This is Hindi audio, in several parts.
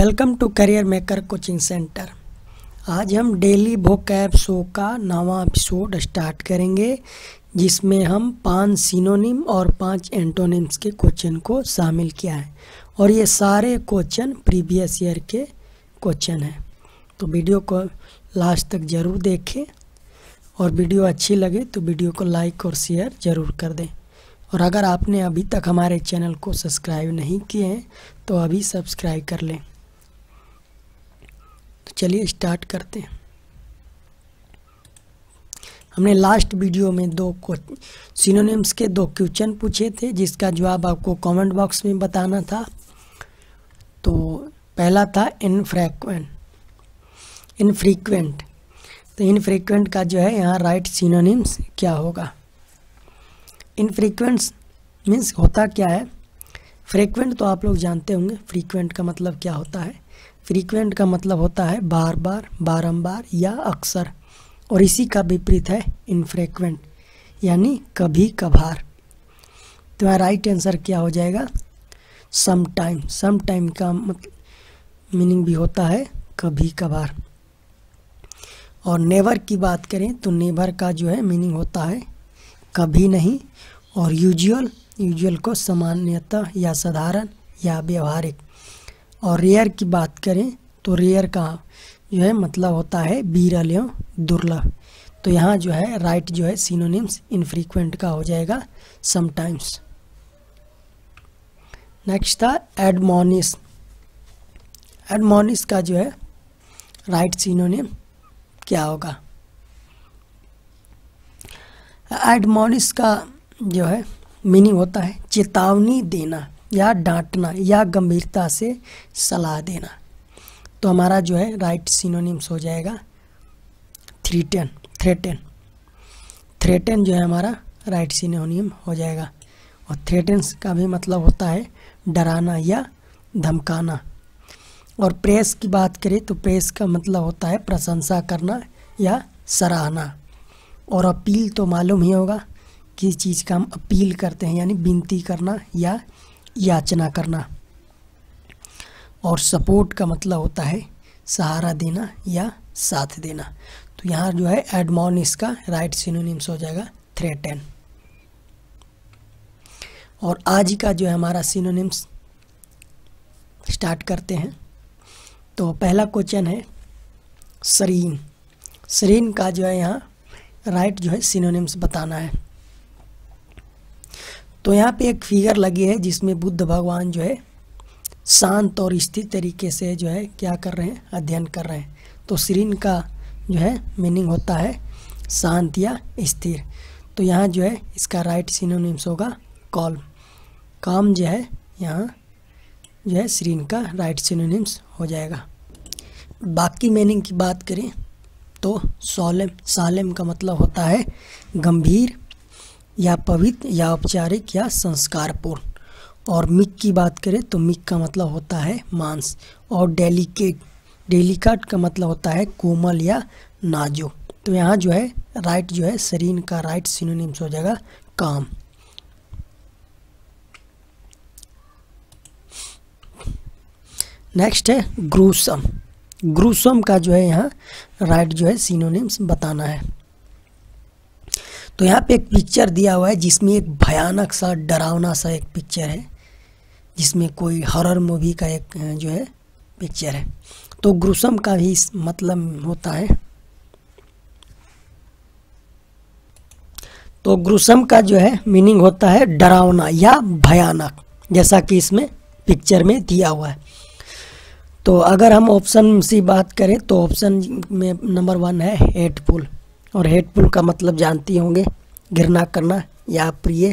Welcome to career maker coaching centre. आज हम डेली कैब शो का नवा एपिसोड स्टार्ट करेंगे, जिसमें हम पाँच सिनोनिम और पाँच एंटोनिम्स के क्वेश्चन को शामिल किया है, और ये सारे क्वेश्चन प्रीवियस ईयर के क्वेश्चन हैं। तो वीडियो को लास्ट तक ज़रूर देखें, और वीडियो अच्छी लगे तो वीडियो को लाइक और शेयर ज़रूर कर दें। और अगर आपने अभी तक हमारे चैनल को सब्सक्राइब नहीं किए हैं तो अभी सब्सक्राइब कर लें। चलिए स्टार्ट करते हैं। हमने लास्ट वीडियो में दो सिनोनिम्स के दो क्वेश्चन पूछे थे, जिसका जवाब आपको कमेंट बॉक्स में बताना था। तो पहला था इनफ्रेक्वेंट इनफ्रीक्वेंट तो इनफ्रीक्वेंट का जो है, यहाँ राइट सिनोनिम्स क्या होगा? इनफ्रीक्वेंट्स मीन्स होता क्या है? फ्रीक्वेंट तो आप लोग जानते होंगे फ्रीक्वेंट का मतलब क्या होता है? फ्रीक्वेंट का मतलब होता है बार बार बारंबार या अक्सर। और इसी का विपरीत है इनफ्रीक्वेंट यानी कभी कभार तो यहाँ राइट आंसर क्या हो जाएगा? सम टाइम सम टाइम का मतलब मीनिंग भी होता है कभी कभार और नेवर की बात करें तो नेवर का जो है मीनिंग होता है कभी नहीं, और यूजुअल यूजुअल को सामान्यतः या साधारण या व्यवहारिक। और रेयर की बात करें तो रेयर का जो है मतलब होता है बीरल एवं दुर्लभ। तो यहाँ जो है राइट जो है सिनोनिम्स इनफ्रीक्वेंट का हो जाएगा समटाइम्स नेक्स्ट था एडमोनिस एडमोनिस का जो है राइट सिनोनिम क्या होगा? एडमोनिस का जो है मीनिंग होता है चेतावनी देना। या डांटना या गंभीरता से सलाह देना। तो हमारा जो है राइट सिनोनिम्स हो जाएगा। थ्रीटेन, थ्रेटेन थ्रेटेन जो है हमारा राइट सिनोनिम हो जाएगा। और थ्रेटेंस का भी मतलब होता है डराना या धमकाना। और प्रेस की बात करें तो प्रेस का मतलब होता है प्रशंसा करना या सराहना। और अपील तो मालूम ही होगा किस चीज़ का हम अपील करते हैं, यानी विनती करना या याचना करना। और सपोर्ट का मतलब होता है सहारा देना या साथ देना। तो यहाँ जो है एडमोन इसका राइट सिनोनिम्स हो जाएगा थ्रेटन और आज का जो है हमारा सिनोनिम्स स्टार्ट करते हैं। तो पहला क्वेश्चन है सरीन सरीन का जो है यहाँ राइट जो है सिनोनिम्स बताना है। तो यहाँ पे एक फिगर लगी है जिसमें बुद्ध भगवान जो है शांत और स्थिर तरीके से जो है क्या कर रहे हैं, अध्ययन कर रहे हैं। तो श्रीन का जो है मीनिंग होता है शांत या स्थिर। तो यहाँ जो है इसका राइट सिनोनिम्स होगा कॉल काम जो है यहाँ जो है श्रीन का राइट सिनोनिम्स हो जाएगा। बाकी मीनिंग की बात करें तो सोलेम सालेम का मतलब होता है गंभीर या पवित्र, या औपचारिक, या संस्कारपूर्ण। और मिक की बात करें तो मिक का मतलब होता है मांस। और डेलिकेट डेलिकेट का मतलब होता है कोमल या नाजुक। तो यहाँ जो है, राइट जो है, शरीर का राइट सिनोनिम्स हो जाएगा काम। नेक्स्ट है ग्रूसम ग्रूसम का जो है यहाँ, राइट जो है, सिनोनिम्स बताना है। तो यहाँ पे एक पिक्चर दिया हुआ है, जिसमें एक भयानक सा, डरावना सा एक पिक्चर है, जिसमें कोई हॉरर मूवी का एक जो है पिक्चर है। तो ग्रुसम का भी मतलब होता है। तो ग्रुसम का जो है मीनिंग होता है डरावना या भयानक, जैसा कि इसमें पिक्चर में दिया हुआ है। तो अगर हम ऑप्शन से बात करें तो ऑप्शन में नंबर वन है हेटफुल और हेटफुल का मतलब जानती होंगे घृणा करना या प्रिय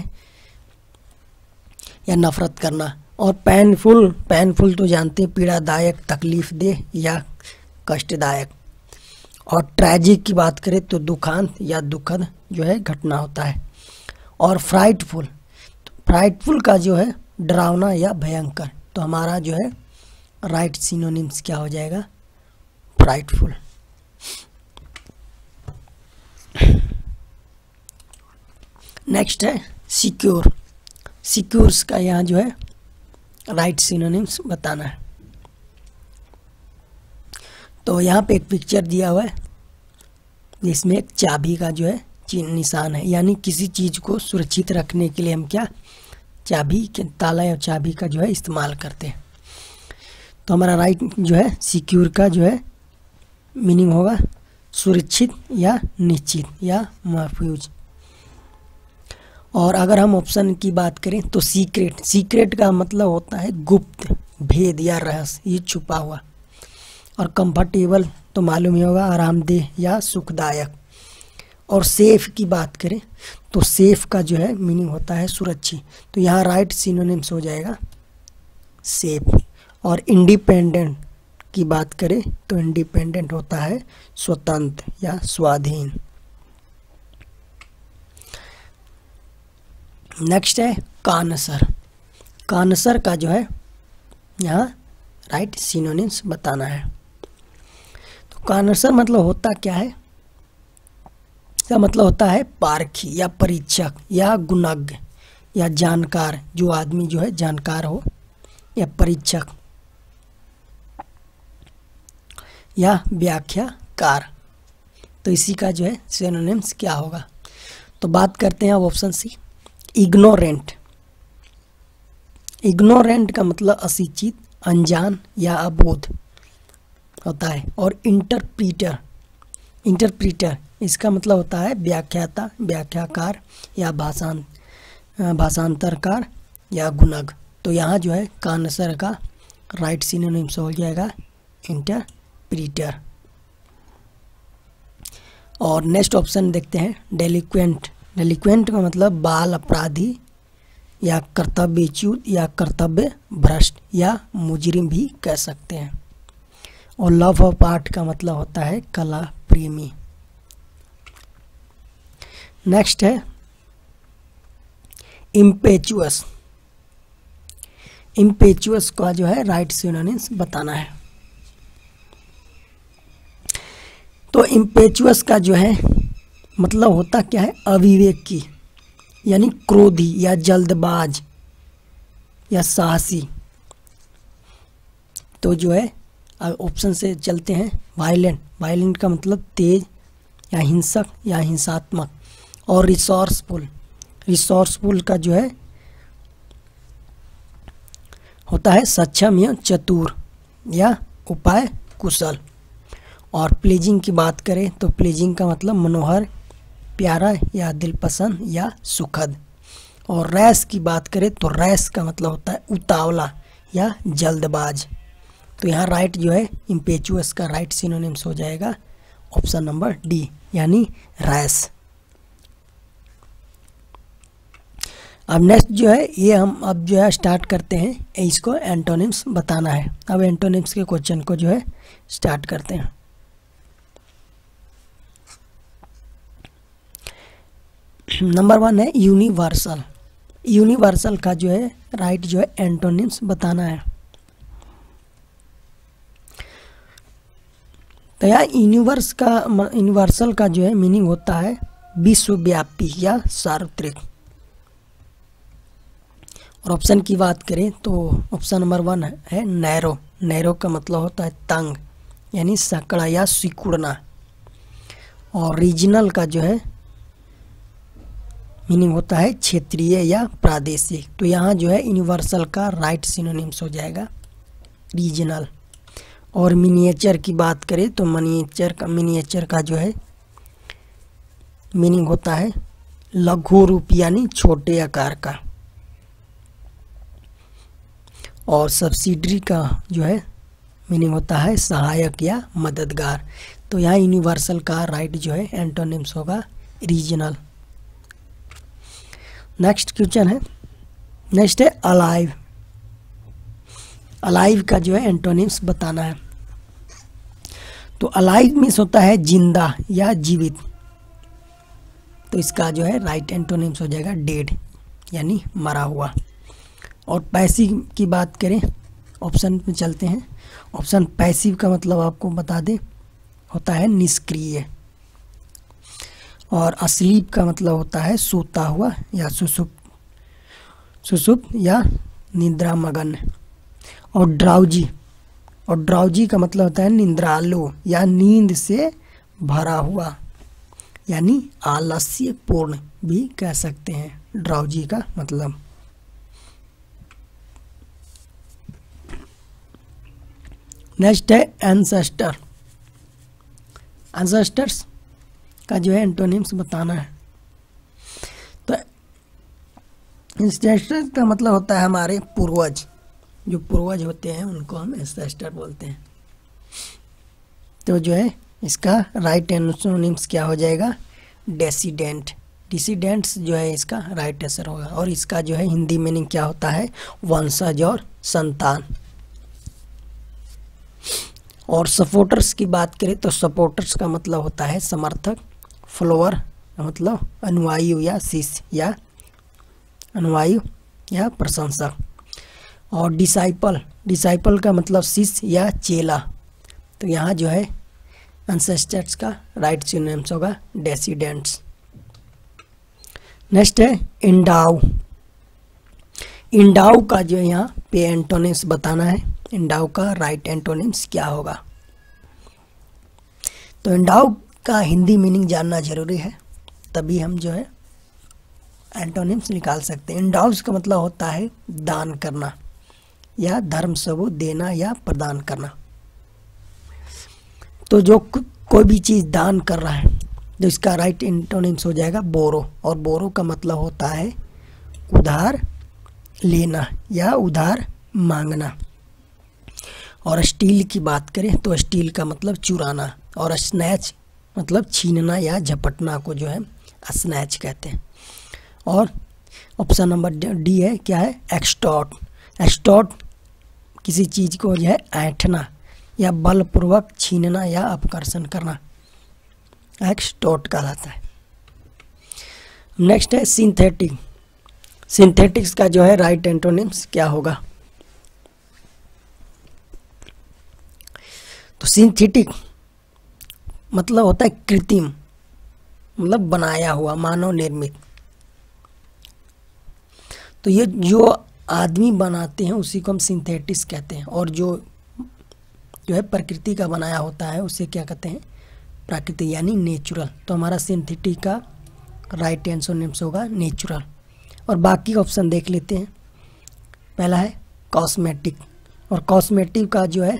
या नफरत करना। और पेनफुल पेनफुल तो जानते हैं, पीड़ादायक, तकलीफ़ दे या कष्टदायक। और ट्रैजिक की बात करें तो दुखांत या दुखद जो है, घटना होता है। और फ्राइटफुल तो फ्राइटफुल का जो है, डरावना या भयंकर। तो हमारा जो है राइट सिनोनिम्स क्या हो जाएगा? फ्राइटफुल नेक्स्ट है सिक्योर सिक्योर्स का यहाँ जो है राइट सिनोनिम्स बताना है। तो यहाँ पे एक पिक्चर दिया हुआ है, जिसमें एक चाबी का जो है चिन्ह निशान है। यानी किसी चीज़ को सुरक्षित रखने के लिए हम क्या, चाबी के, ताला या चाबी का जो है, इस्तेमाल करते हैं। तो हमारा राइट जो है सिक्योर का जो है मीनिंग होगा सुरक्षित या निश्चित या महफूज और अगर हम ऑप्शन की बात करें तो सीक्रेट सीक्रेट का मतलब होता है गुप्त, भेद या रहस्य, ये छुपा हुआ। और कंफर्टेबल तो मालूम ही होगा, आरामदेह या सुखदायक। और सेफ़ की बात करें तो सेफ़ का जो है मीनिंग होता है सुरक्षित तो यहाँ राइट सिनोनिम्स हो जाएगा सेफ़ और इंडिपेंडेंट की बात करें तो इंडिपेंडेंट होता है स्वतंत्र या स्वाधीन। नेक्स्ट है कानसर कानसर का जो है, यहाँ राइट सिनोनिम्स बताना है। तो कानसर मतलब होता क्या है? इसका मतलब होता है पारखी या परीक्षक या गुणज्ञ या जानकार, जो आदमी जो है जानकार हो या परीक्षक या व्याख्याकार। तो इसी का जो है सिनोनिम्स क्या होगा? तो बात करते हैं अब ऑप्शन सी इग्नोरेंट इग्नोरेंट का मतलब अशिक्षित अनजान या अबोध होता है, और इंटरप्रीटर इंटरप्रीटर इसका मतलब होता है व्याख्याता, व्याख्याकार या भाषान, भाषांतरकार या गुणग तो यहाँ जो है, कानसर का राइट सिनोनिम्स हो जाएगा इंटरप्रीटर और नेक्स्ट ऑप्शन देखते हैं डेलिक्वेंट डेलिक्वेंट का मतलब बाल अपराधी, या कर्तव्यच्युत या कर्तव्य भ्रष्ट, या मुजरिम भी कह सकते हैं। और लव ऑफ़ आर्ट का मतलब होता है कला प्रेमी। नेक्स्ट है इम्पेचुअस इम्पेचुअस का जो है राइट सिनोनिम्स बताना है। तो इम्पेचुअस का जो है मतलब होता क्या है? अविवेक की यानी क्रोधी या जल्दबाज या साहसी। तो जो है ऑप्शन से चलते हैं वायलेंट वायलेंट का मतलब तेज या हिंसक या हिंसात्मक। और रिसोर्सफुल रिसोर्सफुल का जो है, होता है सक्षम या चतुर या उपाय कुशल। और प्लेजिंग की बात करें तो प्लेजिंग का मतलब मनोहर प्यारा या दिलपसंद या सुखद। और रैस की बात करें तो रैस का मतलब होता है उतावला या जल्दबाज। तो यहाँ राइट जो है इम्पेचुअस का राइट सिनोनिम्स हो जाएगा। ऑप्शन नंबर डी यानी रैस। अब नेक्स्ट जो है, ये हम अब जो है स्टार्ट करते हैं। इसको एंटोनिम्स बताना है। अब एंटोनिम्स के क्वेश्चन को जो है स्टार्ट करते हैं। नंबर वन है यूनिवर्सल। यूनिवर्सल का जो है, राइट जो है, एंटोनिम्स बताना है। तो यहाँ यूनिवर्स का, यूनिवर्सल का जो है, मीनिंग होता है विश्वव्यापी या सार्वत्रिक। और ऑप्शन की बात करें तो ऑप्शन नंबर वन है नैरो। नैरो का मतलब होता है तंग, यानी सकड़ा या सिकुड़ना। और रीजनल का जो है मीनिंग होता है क्षेत्रीय या प्रादेशिक। तो यहाँ जो है यूनिवर्सल का राइट सिनोनिम्स हो जाएगा। रीजनल और मिनिएचर की बात करें तो मनिएचर का मिनिएचर का जो है मीनिंग होता है लघु रूप यानी छोटे आकार का। और सब्सिडरी का जो है मीनिंग होता है सहायक या मददगार। तो यहाँ यूनिवर्सल का राइट जो है एंटोनिम्स होगा रीजनल नेक्स्ट क्वेश्चन है। नेक्स्ट है अलाइव अलाइव का जो है एंटोनिम्स बताना है। तो अलाइव मीन्स होता है ज़िंदा या जीवित। तो इसका जो है राइट एंटोनिम्स हो जाएगा डेड यानी मरा हुआ। और पैसिव की बात करें ऑप्शन में चलते हैं। ऑप्शन पैसिव का मतलब आपको बता दें, होता है निष्क्रिय। और असलीप का मतलब होता है सोता हुआ या सुसुप सुसुप या निद्रा मगन और ड्राउजी और ड्राउजी का मतलब होता है निंद्रालु या नींद से भरा हुआ, यानी आलस्य पूर्ण भी कह सकते हैं, ड्राउजी का मतलब। नेक्स्ट है एंसेस्टर। एंसेस्टर्स का जो है एंटोनिम्स बताना है। तो एंसेस्टर का मतलब होता है हमारे पूर्वज। जो पूर्वज होते हैं, उनको हम एंसेस्टर बोलते हैं। तो जो है, इसका राइट एंटोनिम्स क्या हो जाएगा? डेसीडेंट डिसीडेंट्स जो है, इसका राइट आंसर होगा। और इसका जो है, हिंदी मीनिंग क्या होता है? वंशज और संतान। और सपोर्टर्स की बात करें तो सपोर्टर्स का मतलब होता है समर्थक। फॉलोअर मतलब अनुयायी या शिष्य या अनुयायी या प्रशंसक और डिसाइपल डिसाइपल का मतलब शिष्य या चेला। तो यहाँ जो है अनसेस्टर्स का राइट सिनोनिम्स होगा डेसिडेंट्स नेक्स्ट है इंडाउ इंडाउ का जो यहाँ पे एंटोनिम्स बताना है इंडाउ का राइट एंटोनिम्स क्या होगा? तो इंडाउ का हिंदी मीनिंग जानना ज़रूरी है, तभी हम जो है एंटोनिम्स निकाल सकते हैं। इंडाउस का मतलब होता है दान करना, या धर्म सबूत देना या प्रदान करना। तो जो कोई भी चीज़ दान कर रहा है तो इसका राइट इंटोनिम्स हो जाएगा बोरो, और बोरो का मतलब होता है उधार लेना या उधार मांगना। और स्टील की बात करें तो स्टील का मतलब चुराना, और स्नैच मतलब छीनना या झपटना को जो है स्नैच कहते हैं। और ऑप्शन नंबर डी है, क्या है? एक्सटॉट एक्सटॉट किसी चीज़ को जो है, ऐठना या बलपूर्वक छीनना या अपकर्षण करना। एक्सटॉट कहलाता है। नेक्स्ट है सिंथेटिक सिंथेटिक्स का जो है राइट एंटोनिम्स क्या होगा? तो सिंथेटिक मतलब होता है कृत्रिम मतलब बनाया हुआ, मानव निर्मित। तो ये जो आदमी बनाते हैं, उसी को हम सिंथेटिक्स कहते हैं। और जो जो है प्रकृति का बनाया होता है, उसे क्या कहते हैं? प्राकृतिक यानी नेचुरल तो हमारा सिंथेटिक का राइट आंसर नेम्स होगा नेचुरल और बाकी ऑप्शन देख लेते हैं। पहला है कॉस्मेटिक और कॉस्मेटिक का जो है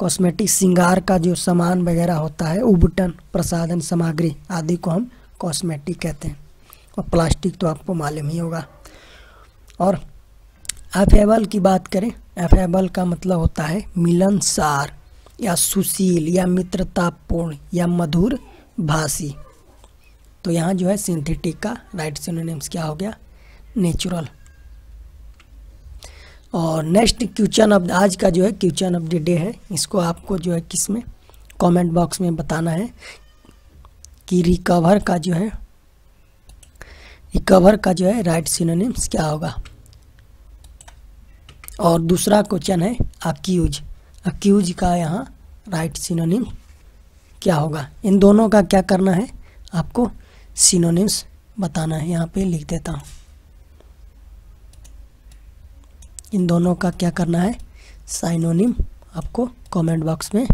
कॉस्मेटिक श्रृंगार का जो सामान वगैरह होता है, उबटन, प्रसाधन सामग्री आदि को हम कॉस्मेटिक कहते हैं। और प्लास्टिक तो आपको मालूम ही होगा। और एफेबल की बात करें एफेबल का मतलब होता है मिलनसार या सुशील या मित्रतापूर्ण या मधुर भाषी। तो यहाँ जो है सिंथेटिक का राइट सिनोनिम्स क्या हो गया? नेचुरल। और नेक्स्ट क्वेश्चन ऑफ़ आज का जो है क्वेश्चन ऑफ़ द डे है, इसको आपको जो है किसमें? कमेंट बॉक्स में बताना है कि रिकवर का जो है रिकवर का जो है राइट सिनोनिम्स क्या होगा? और दूसरा क्वेश्चन है अक्यूज अक्यूज का यहाँ राइट सिनोनिम क्या होगा? इन दोनों का क्या करना है? आपको सिनोनिम्स बताना है। यहाँ पे लिख देता हूँ। इन दोनों का क्या करना है? साइनोनिम आपको कमेंट बॉक्स में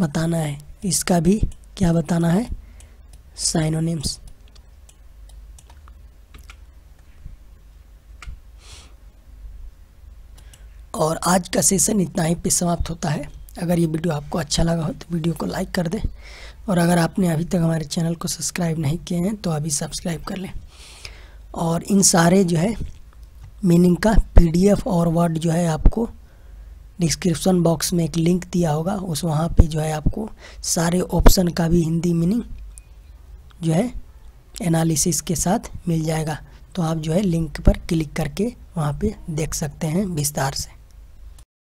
बताना है। इसका भी क्या बताना है? साइनोनिम्स और आज का सेशन इतना ही पे समाप्त होता है। अगर ये वीडियो आपको अच्छा लगा हो तो वीडियो को लाइक कर दें। और अगर आपने अभी तक हमारे चैनल को सब्सक्राइब नहीं किए हैं तो अभी सब्सक्राइब कर लें। और इन सारे जो है मीनिंग का पीडीएफ और वर्ड जो है आपको डिस्क्रिप्शन बॉक्स में एक लिंक दिया होगा, उस वहाँ पे जो है आपको सारे ऑप्शन का भी हिंदी मीनिंग जो है एनालिसिस के साथ मिल जाएगा। तो आप जो है लिंक पर क्लिक करके वहाँ पे देख सकते हैं विस्तार से।